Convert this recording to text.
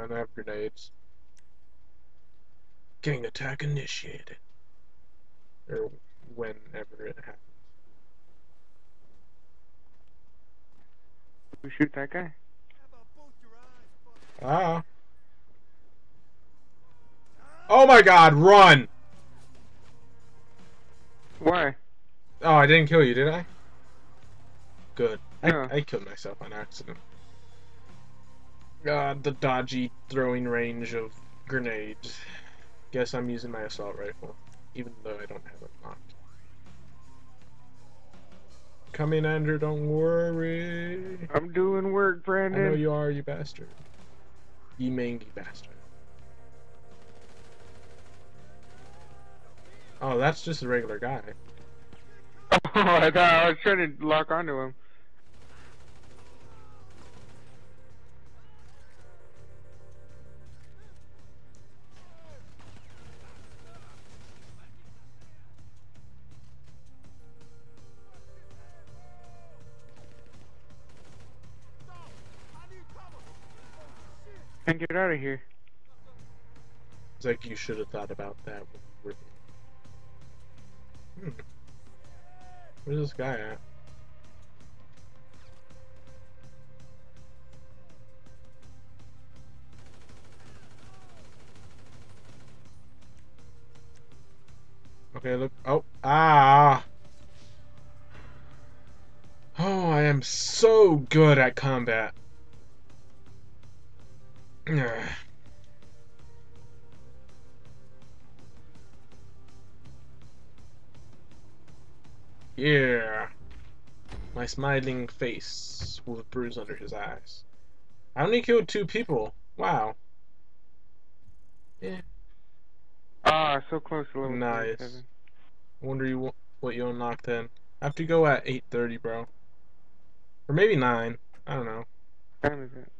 mind, I have grenades. Gang attack initiated. Or whenever it happens. We shoot that guy? Ah. Oh my god, run! Why? Oh, I didn't kill you, did I? Good. No. I, I killed myself on accident. God, the dodgy throwing range of grenades. Guess I'm using my assault rifle, even though I don't have it locked. Coming, Andrew, don't worry. I'm doing work, Brandon. I know you are, you bastard. You mangy bastard. Oh, that's just a regular guy. Oh, I thought I was trying to lock onto him. And get out of here. It's like you should have thought about that when. Hmm. Where's this guy at? Okay, look. Oh, ah! Oh, I am so good at combat. Ugh. Yeah. My smiling face with a bruise under his eyes. I only killed two people. Wow. Yeah. Ah, so close to level Nice. 27. Wonder you what you unlocked then. I have to go at 8:30, bro. Or maybe 9. I don't know. What time is it?